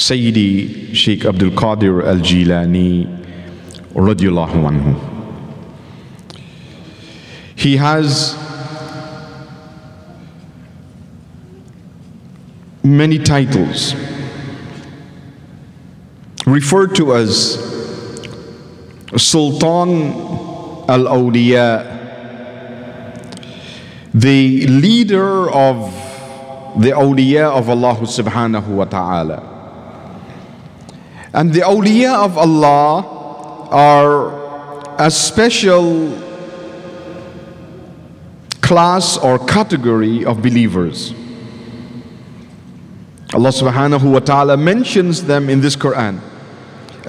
Sayyidi Sheikh Abdul Qadir Al Jilani radiallahu anhu. He has many titles referred to as Sultan Al Awliya, the leader of the awliya of Allah subhanahu wa ta'ala. And the awliya of Allah are a special class or category of believers. Allah subhanahu wa ta'ala mentions them in this Quran.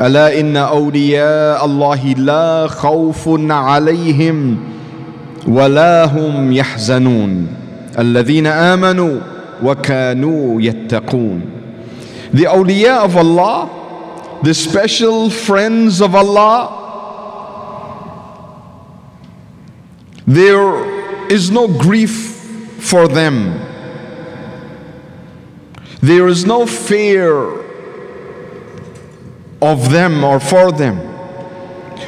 ألا إن أولياء الله لا خوف عليهم ولا هم يحزنون الذين آمنوا وكانوا يتقون The awliya of Allah, the special friends of Allah, there is no grief for them. There is no fear of them or for them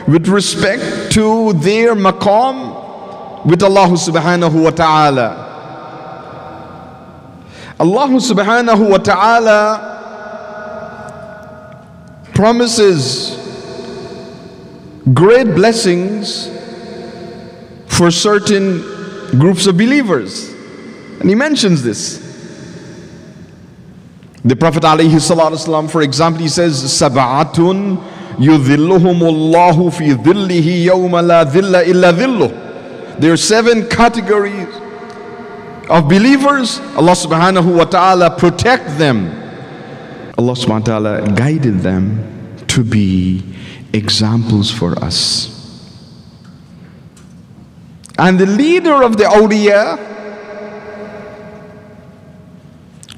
with respect to their maqam with Allah subhanahu wa ta'ala. Allah subhanahu wa ta'ala promises great blessings for certain groups of believers. And he mentions this. The Prophet ﷺ, for example, he says, Sab'atun yudhilluhumullahu fi dhillihi yawma la dhilla illa dhilluh. There are seven categories of believers. Allah subhanahu wa ta'ala protect them. Allah subhanahu wa ta'ala guided them to be examples for us. And the leader of the awliya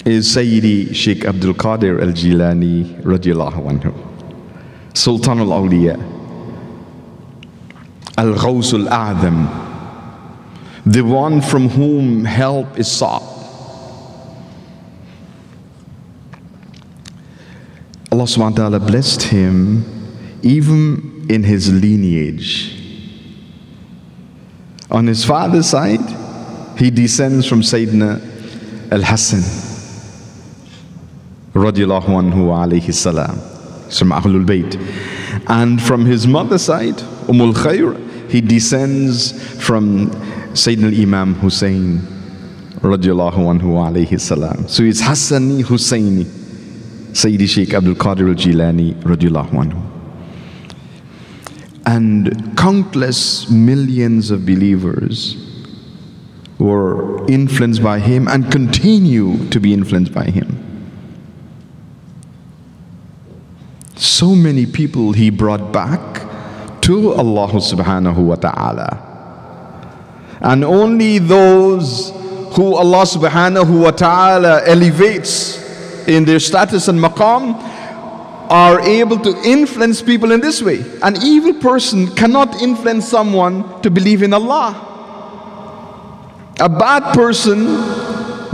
is Sayyidi Sheikh Abdul Qadir Al Jilani radiallahu anhu, Sultan al Awliya, Al Ghaus Adham, the one from whom help is sought. Allah subhanahu wa ta'ala blessed him even in his lineage. On his father's side, he descends from Sayyidina Al Hassan radiallahu anhu alayhi salam from Ahlul Bayt. And from his mother's side, Umul Khair, he descends from Sayyidina Imam Hussein radiallahu anhu. So it's Hassani Husseini, Sayyidi Sheikh Abdul Qadir al-Jilani. And countless millions of believers were influenced by him and continue to be influenced by him. So many people he brought back to Allah subhanahu wa ta'ala. And only those who Allah subhanahu wa ta'ala elevates in their status and maqam are able to influence people in this way. An evil person cannot influence someone to believe in Allah. A bad person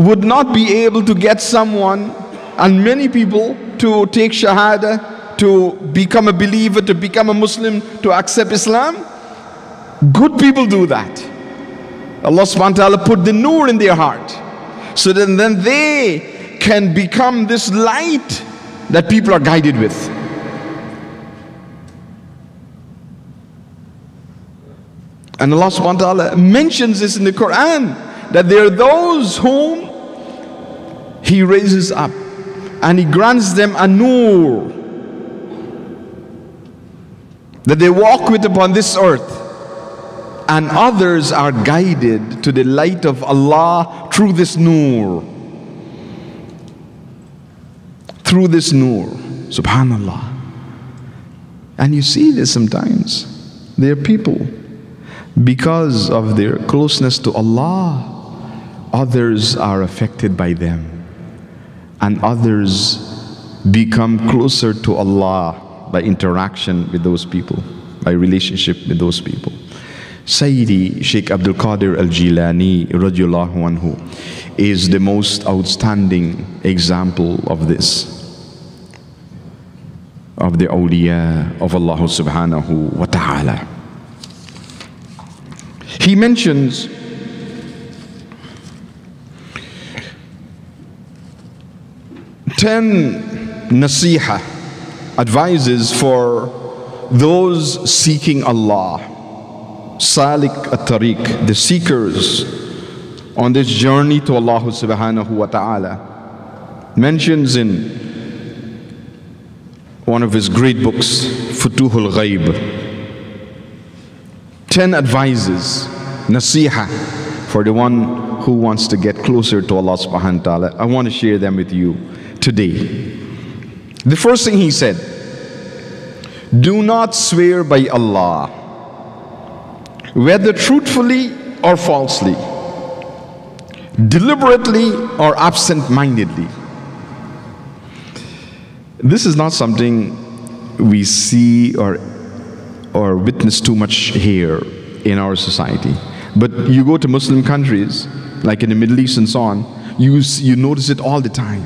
would not be able to get someone and many people to take shahada to become a believer, to become a Muslim, to accept Islam. Good people do that. Allah subhanahu wa ta'ala put the nur in their heart. So then, then they can become this light that people are guided with. And Allah subhanahu wa ta'ala mentions this in the Quran that there are those whom He raises up and He grants them a nur that they walk with upon this earth and others are guided to the light of Allah through this nur through this nur subhanallah and you see this sometimes there are people because of their closeness to Allah others are affected by them and others become closer to Allah by interaction with those people, by relationship with those people. Sayyidi Sheikh Abdul Qadir Al Jilani radiallahu anhu is the most outstanding example of this. Of the awliya of Allah subhanahu wa ta'ala. He mentions ten nasiha advises for those seeking Allah, salik at-tariq, the seekers on this journey to Allah subhanahu wa ta'ala. Mentions in one of his great books, Futuhul Ghaib. Ten advices, nasiha, for the one who wants to get closer to Allah subhanahu wa ta'ala. I want to share them with you today. The first thing he said, do not swear by Allah, whether truthfully or falsely, deliberately or absent mindedly. This is not something we see or, or witness too much here in our society. But you go to Muslim countries, like in the Middle East and so on, you, you notice it all the time.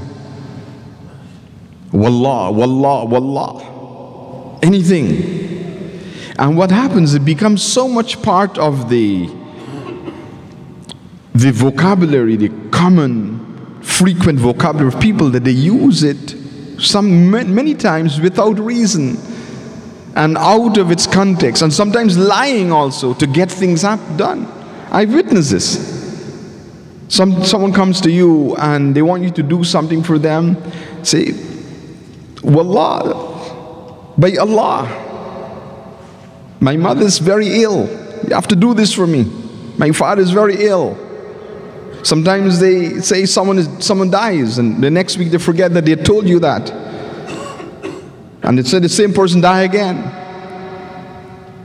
Wallah, wallah, wallah. Anything. And what happens, it becomes so much part of the, the vocabulary, the common, frequent vocabulary of people that they use it some many times without reason and out of its context and sometimes lying also to get things up done. I've witnessed this. Some, someone comes to you and they want you to do something for them. Say, Wallah, by Allah, my mother is very ill. You have to do this for me. My father is very ill. Sometimes they say someone, is, someone dies, and the next week they forget that they told you that. And they say the same person die again.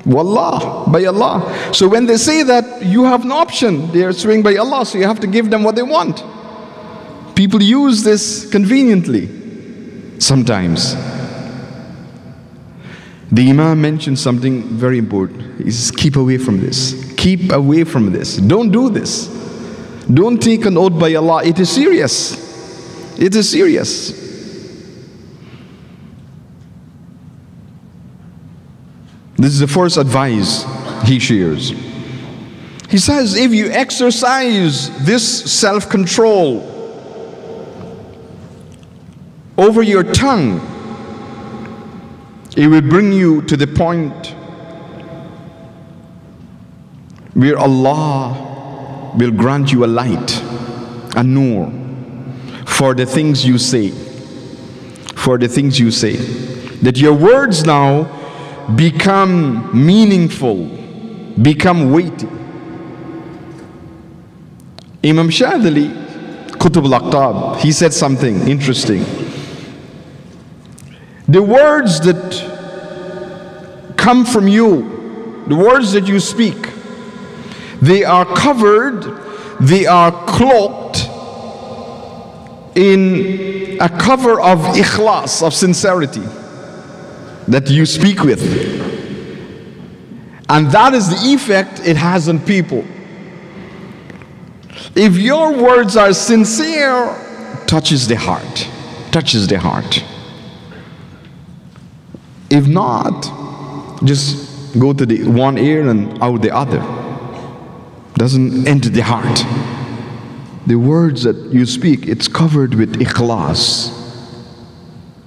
Wallah, by Allah. So when they say that, you have no option. They are swearing by Allah, so you have to give them what they want. People use this conveniently sometimes. The Imam mentioned something very important. He says, Keep away from this. Keep away from this. Don't do this. Don't take an oath by Allah. It is serious. It is serious. This is the first advice he shares. He says, if you exercise this self control, over your tongue, it will bring you to the point where Allah will grant you a light, a nur, for the things you say. For the things you say. That your words now become meaningful, become weighty. Imam Shadili, Qutb al-Aqtab, he said something interesting. The words that come from you, the words that you speak, they are covered, they are cloaked in a cover of ikhlas, of sincerity that you speak with. And that is the effect it has on people. If your words are sincere, touches the heart, touches the heart. If not, just go to the one ear and out the other. Doesn't enter the heart. The words that you speak, it's covered with ikhlas.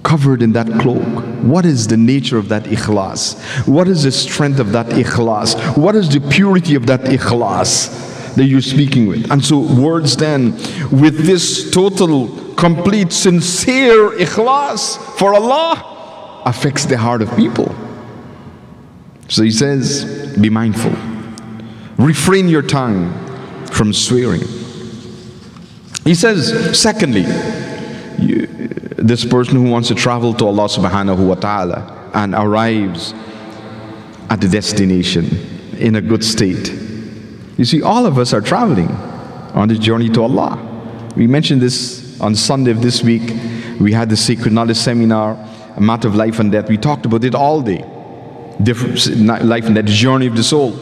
Covered in that cloak. What is the nature of that ikhlas? What is the strength of that ikhlas? What is the purity of that ikhlas that you're speaking with? And so, words then, with this total, complete, sincere ikhlas for Allah, affects the heart of people. So he says, be mindful. Refrain your tongue from swearing. He says, secondly, you, this person who wants to travel to Allah subhanahu wa ta'ala and arrives at the destination in a good state. You see, all of us are traveling on this journey to Allah. We mentioned this on Sunday of this week. We had the Sacred Knowledge Seminar a matter of life and death. We talked about it all day. Different life and death, journey of the soul.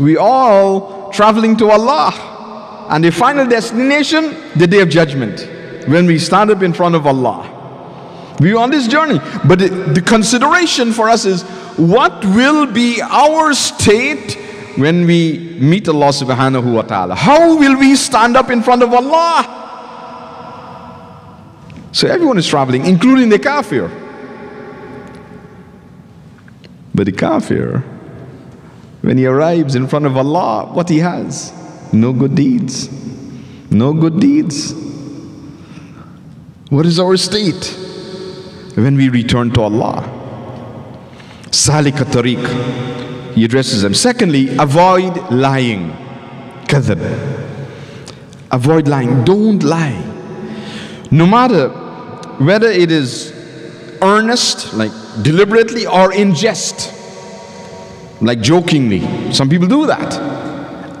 We all traveling to Allah. And the final destination, the day of judgment. When we stand up in front of Allah. We're on this journey. But the, the consideration for us is what will be our state when we meet Allah subhanahu wa ta'ala? How will we stand up in front of Allah? So everyone is traveling, including the kafir. But the kafir, when he arrives in front of Allah, what he has? No good deeds. No good deeds. What is our state when we return to Allah? Salik tariq. He addresses them. Secondly, avoid lying. Kadhab. Avoid lying. Don't lie. No matter whether it is earnest, like deliberately, or in jest, like jokingly. Some people do that.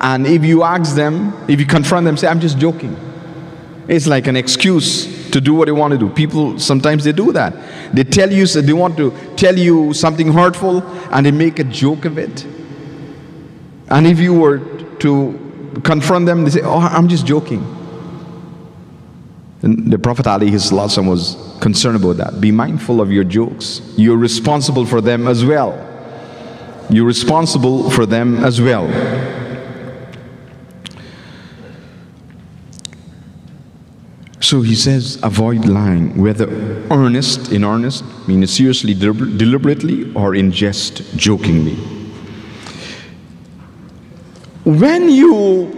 And if you ask them, if you confront them, say, I'm just joking. It's like an excuse to do what they want to do. People sometimes they do that. They tell you so they want to tell you something hurtful and they make a joke of it. And if you were to confront them, they say, Oh, I'm just joking. And the Prophet Ali his was concerned about that. Be mindful of your jokes. You're responsible for them as well. You're responsible for them as well. So he says, avoid lying, whether earnest, in earnest, meaning seriously, deliberately, or in jest, jokingly. When you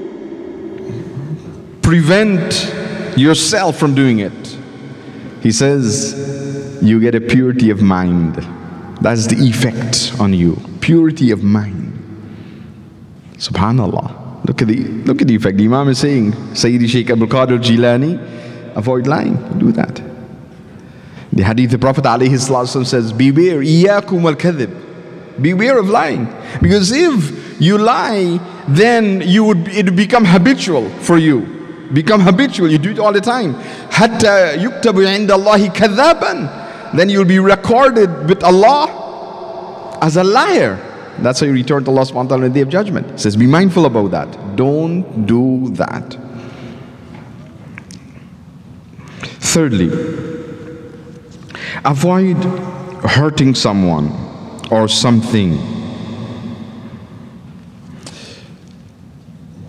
prevent yourself from doing it, he says, you get a purity of mind. That's the effect on you. Purity of mind. Subhanallah. Look at the look at the effect. The Imam is saying, Sayyidi Shaykh Abdul Qadir Jilani avoid lying. Do that. The hadith, the Prophet ﷺ says, Beware, al kadhib. Beware of lying. Because if you lie, then you would it would become habitual for you. Become habitual, you do it all the time. Hatta yuktabu indallahi kadhaban. Then you'll be recorded with Allah as a liar. That's how you return to Allah subhanahu wa ta'ala on the day of judgment. It says, be mindful about that. Don't do that. Thirdly, avoid hurting someone or something.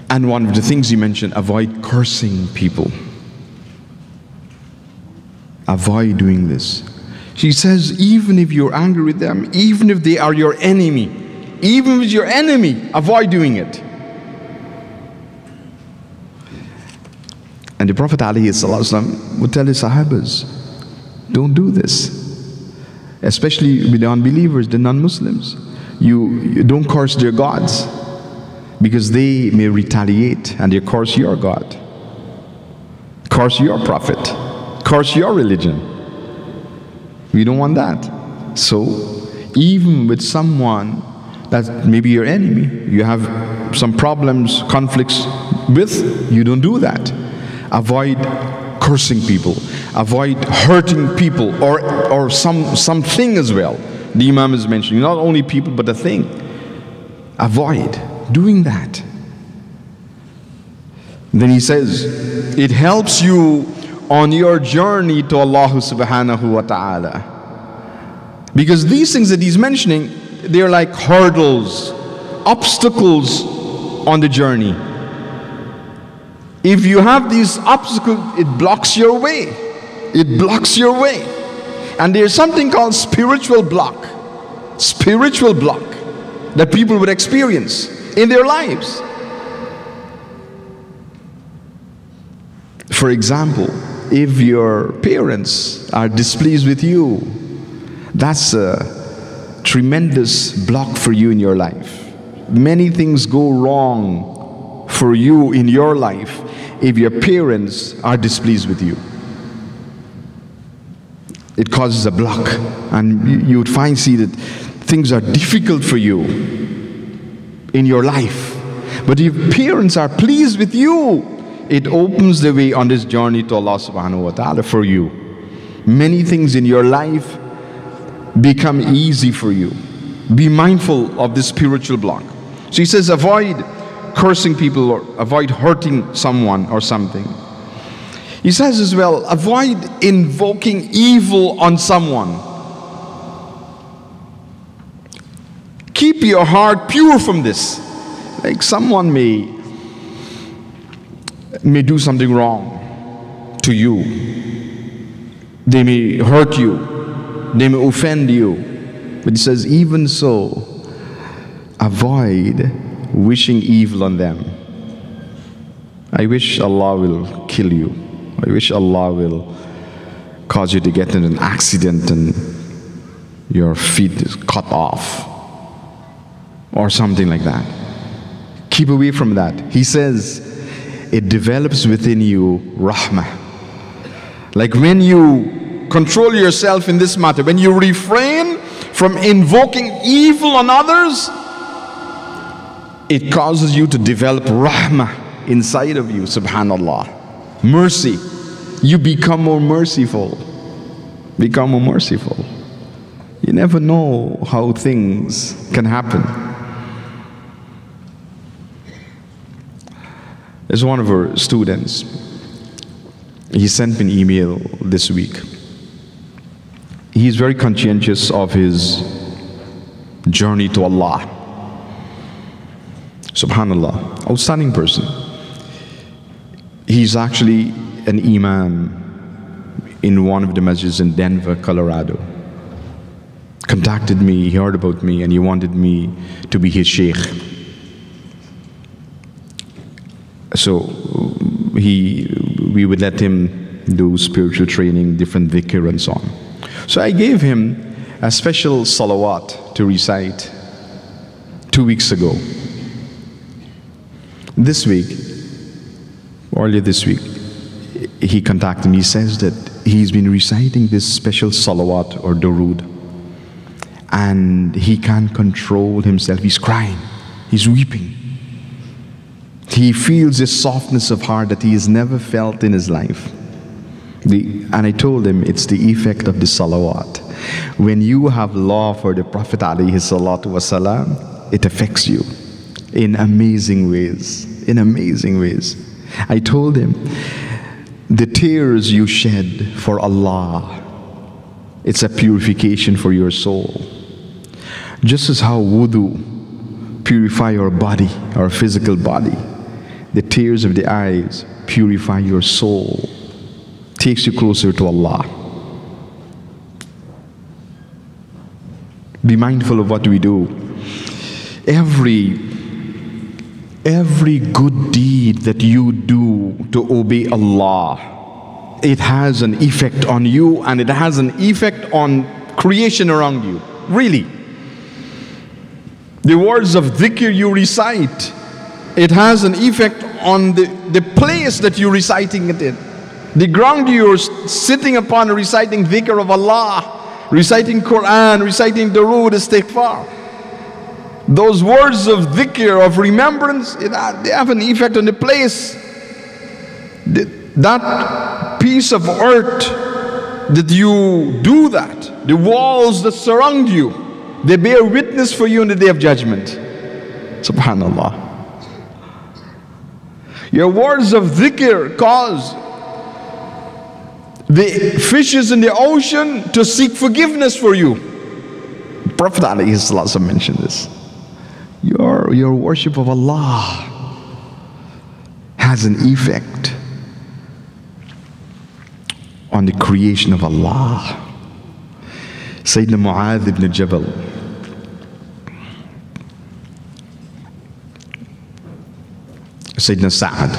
And one of the things you mentioned, avoid cursing people. Avoid doing this. She says, even if you're angry with them, even if they are your enemy, even with your enemy, avoid doing it. And the Prophet would tell his Sahabas, don't do this. Especially with the unbelievers, the non-Muslims. You, you don't curse their gods because they may retaliate and they curse your God. Curse your prophet. Curse your religion. We don't want that. So even with someone that may be your enemy, you have some problems, conflicts with, you don't do that. Avoid cursing people. Avoid hurting people or, or some, something as well. The Imam is mentioning not only people but a thing. Avoid doing that. Then he says, it helps you on your journey to Allah subhanahu wa ta'ala. Because these things that he's mentioning, they're like hurdles, obstacles on the journey. If you have these obstacles, it blocks your way. It blocks your way. And there's something called spiritual block. Spiritual block that people would experience in their lives. For example, if your parents are displeased with you, that's a tremendous block for you in your life. Many things go wrong for you in your life if your parents are displeased with you. It causes a block, and you, would find, see that things are difficult for you in your life. But if parents are pleased with you, it opens the way on this journey to Allah subhanahu wa ta'ala for you. Many things in your life become easy for you. Be mindful of this spiritual block. So he says, avoid cursing people or avoid hurting someone or something. He says as well, avoid invoking evil on someone. Keep your heart pure from this. Like someone may may do something wrong to you. They may hurt you. They may offend you. But he says, even so, avoid wishing evil on them. I wish Allah will kill you. I wish Allah will cause you to get in an accident and your feet is cut off or something like that. Keep away from that. He says, it develops within you rahmah. Like when you control yourself in this matter, when you refrain from invoking evil on others, it causes you to develop rahmah inside of you, subhanallah. Mercy. You become more merciful. Become more merciful. You never know how things can happen. There's one of our students. He sent me an email this week. He's very conscientious of his journey to Allah. Subhanallah, outstanding person. He's actually an imam in one of the masjids in Denver, Colorado. Contacted me, he heard about me, and he wanted me to be his sheikh. So he, we would let him do spiritual training, different dhikr and so on. So I gave him a special salawat to recite two weeks ago. This week, earlier this week, he contacted me. He says that he's been reciting this special salawat or durood and he can't control himself. He's crying, he's weeping. He feels this softness of heart that he has never felt in his life. The, and I told him it's the effect of the salawat. When you have love for the Prophet wasalam, it affects you in amazing ways. In amazing ways. I told him, the tears you shed for Allah, it's a purification for your soul. Just as how wudu purify your body, our physical body, the tears of the eyes purify your soul, takes you closer to Allah. Be mindful of what we do. Every every good deed that you do to obey Allah, it has an effect on you and it has an effect on creation around you. Really. The words of dhikr you recite, it has an effect on the, the place that you're reciting it in. The ground you're sitting upon reciting dhikr of Allah, reciting Quran, reciting Durood, istighfar. Those words of dhikr, of remembrance, it, they have an effect on the place. That piece of earth that you do that, the walls that surround you, they bear witness for you in the day of judgment. Subhanallah. Your words of dhikr cause the fishes in the ocean to seek forgiveness for you. Prophet ﷺ mentioned this. Your, your worship of Allah has an effect on the creation of Allah. Sayyidina Mu'adh ibn Jabal Sayyidina Sa'ad.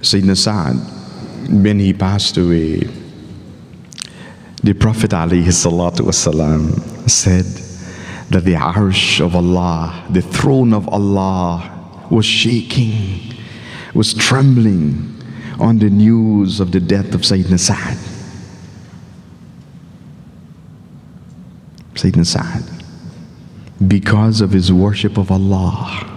Sayyidina Sa'ad, when he passed away, the Prophet والسلام, said that the arsh of Allah, the throne of Allah, was shaking, was trembling on the news of the death of Sayyidina Sa'ad. Sayyidina Sa'ad, because of his worship of Allah.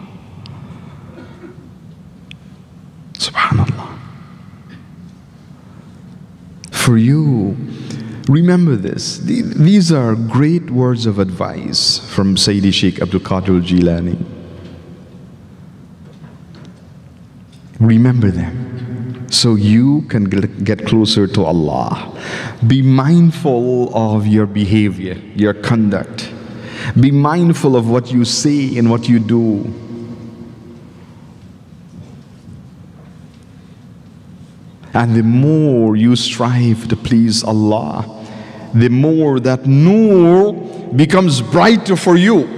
Remember this. These are great words of advice from Sayyidi Sheikh Abdul Qadir Jilani. Remember them. so you can get closer to Allah. Be mindful of your behavior, your conduct. Be mindful of what you say and what you do. And the more you strive to please Allah, the more that nur becomes brighter for you.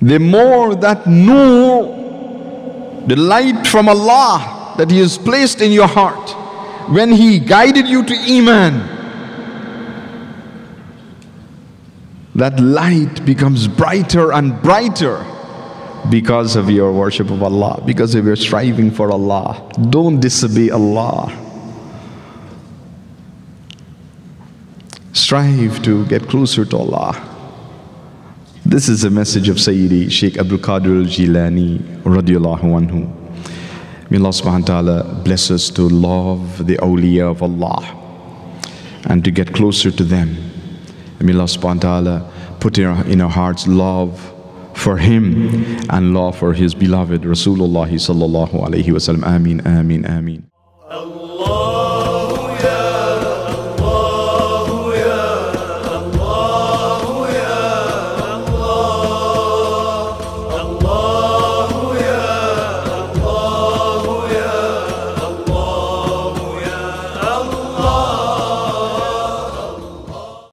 The more that nur, the light from Allah that He has placed in your heart, when He guided you to Iman, that light becomes brighter and brighter because of your worship of Allah, because of your striving for Allah. Don't disobey Allah. Strive to get closer to Allah. This is a message of Sayyidi Sheikh Abdul Qadir radiallahu anhu. May Allah subhanahu wa ta'ala bless us to love the awliya of Allah and to get closer to them. May Allah subhanahu wa ta'ala put in our, in our hearts love for him and love for his beloved Rasulullah sallallahu alayhi wa sallam. Ameen, ameen, ameen.